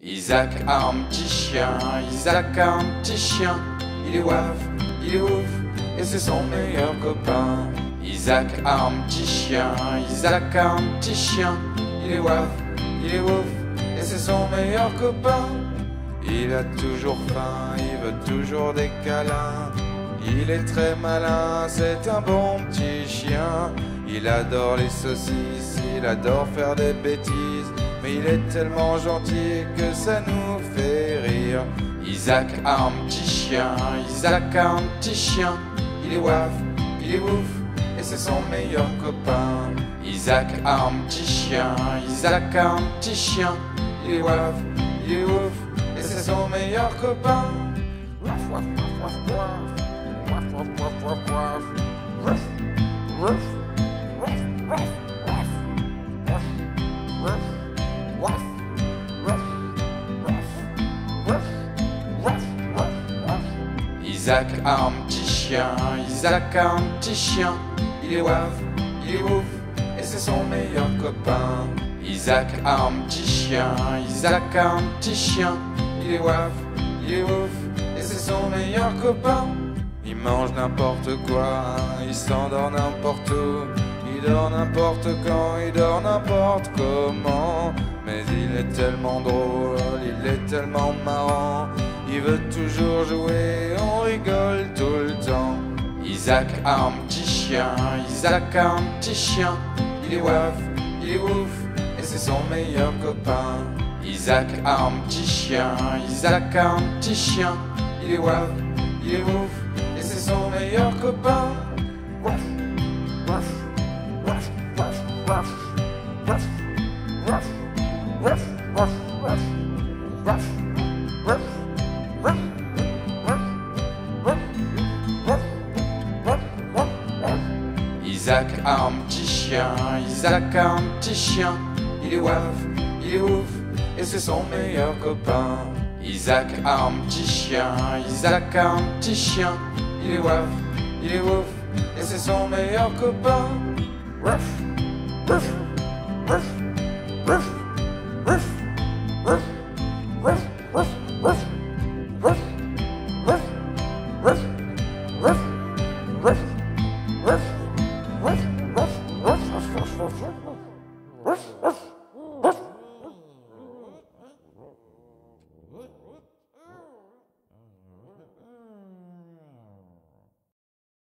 Isaac a un petit chien, Isaac a un petit chien. Il est waf, il est ouf, et c'est son meilleur copain. Isaac a un petit chien, Isaac a un petit chien. Il est waf, il est ouf, et c'est son meilleur copain. Il a toujours faim, il veut toujours des câlins. Il est très malin, c'est un bon petit chien. Il adore les saucisses, il adore faire des bêtises. Mais il est tellement gentil que ça nous fait rire. Isaac a un petit chien, Isaac a un petit chien. Il est waf, il est ouf, et c'est son meilleur copain. Isaac a un petit chien, Isaac a un petit chien. Il est waf, il est ouf, et c'est son meilleur copain. Waf, waf, waf, waf, waf. Waf, waf, waf, waf, Isaac a un petit chien, Isaac a un petit chien. Il est waf, il est ouf, et c'est son meilleur copain. Isaac a un petit chien, Isaac a un petit chien. Il est waf, il est ouf, et c'est son meilleur copain. Il mange n'importe quoi, il s'endort n'importe où. Il dort n'importe quand, il dort n'importe comment. Mais il est tellement drôle, il est tellement marrant. Il veut toujours jouer, on rigole tout le temps. Isaac a un petit chien, Isaac a un petit chien. Il est waf, il est ouf, et c'est son meilleur copain. Isaac a un petit chien, Isaac a un petit chien. Il est waf, il est ouf, et c'est son meilleur copain. Isaac a un petit chien, Isaac a un petit chien. Il est waf, il est ouf, et c'est son meilleur copain. Isaac a un petit chien, Isaac a un petit chien. Il est waf, il est ouf, et c'est son meilleur copain. Waf, waf, waf, waf, waf, waf, waf, waf, waf, waf, waf, waf, waf, waf. woof, woof.